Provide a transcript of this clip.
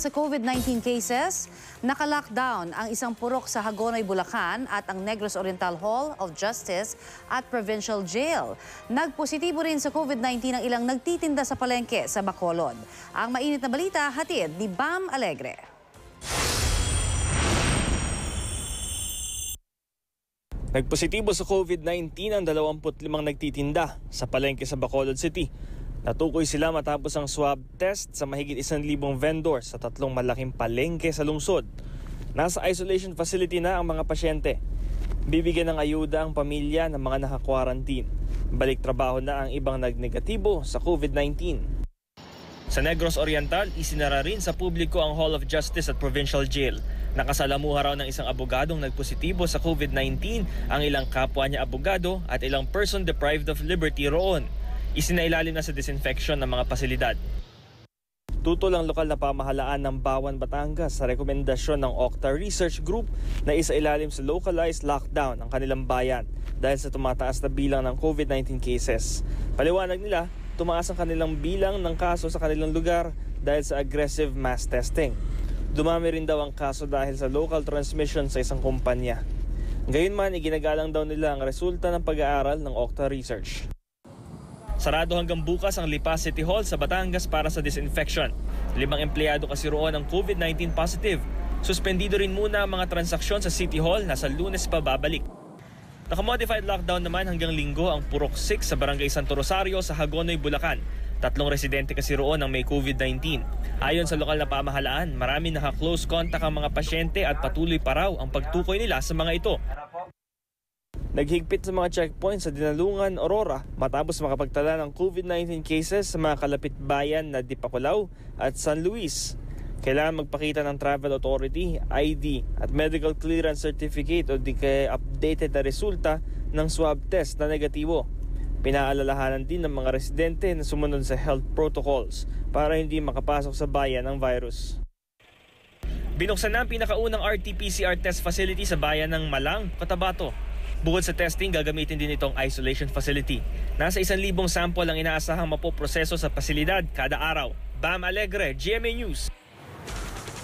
Sa COVID-19 cases, naka-lockdown ang isang purok sa Hagonoy, Bulacan at ang Negros Oriental Hall of Justice at Provincial Jail. Nagpositibo rin sa COVID-19 ang ilang nagtitinda sa palengke sa Bacolod. Ang mainit na balita hatid ni Bam Alegre. Nagpositibo sa COVID-19 ang 25 nagtitinda sa palengke sa Bacolod City. Natukoy sila matapos ang swab test sa mahigit 1,000 vendor sa tatlong malaking palengke sa lungsod. Nasa isolation facility na ang mga pasyente. Bibigyan ng ayuda ang pamilya ng mga naka-quarantine. Balik trabaho na ang ibang nagnegatibo sa COVID-19. Sa Negros Oriental, isinara rin sa publiko ang Hall of Justice at Provincial Jail. Nakasalamuha raw ng isang abogadong nagpositibo sa COVID-19 ang ilang kapwa niya abogado at ilang person deprived of liberty roon. Isinailalim na sa disinfection ng mga pasilidad. Tutol ang lokal na pamahalaan ng Bawan, Batangas sa rekomendasyon ng Octa Research Group na isailalim sa localized lockdown ang kanilang bayan dahil sa tumataas na bilang ng COVID-19 cases. Paliwanag nila, tumaas ang kanilang bilang ng kaso sa kanilang lugar dahil sa aggressive mass testing. Dumami rin daw ang kaso dahil sa local transmission sa isang kumpanya. Gayunman, iginagalang daw nila ang resulta ng pag-aaral ng Octa Research. Sarado hanggang bukas ang Lipas City Hall sa Batangas para sa disinfection. Limang empleyado kasi roon ang COVID-19 positive. Suspendido rin muna ang mga transaksyon sa City Hall na sa lunes pa babalik. Nakamodified lockdown naman hanggang linggo ang Purok 6 sa Barangay Santo Rosario sa Hagonoy, Bulacan. Tatlong residente kasi roon ang may COVID-19. Ayon sa lokal na pamahalaan, marami naka-close contact ang mga pasyente at patuloy pa raw ang pagtukoy nila sa mga ito. Naghigpit sa mga checkpoints sa Dinalungan, Aurora matapos makapagtala ng COVID-19 cases sa mga kalapit bayan na Dipakulaw at San Luis. Kailangan magpakita ng Travel Authority, ID at Medical Clearance Certificate o di kaya updated na resulta ng swab test na negatibo. Pinaalalahanan din ng mga residente na sumunod sa health protocols para hindi makapasok sa bayan ang virus. Binuksan na ang pinakaunang RT-PCR test facility sa bayan ng Malang, Cotabato. Bukod sa testing, gagamitin din itong isolation facility. Nasa isang libong sample ang inaasahang mapoproseso sa pasilidad kada araw. Bam Alegre, GMA News.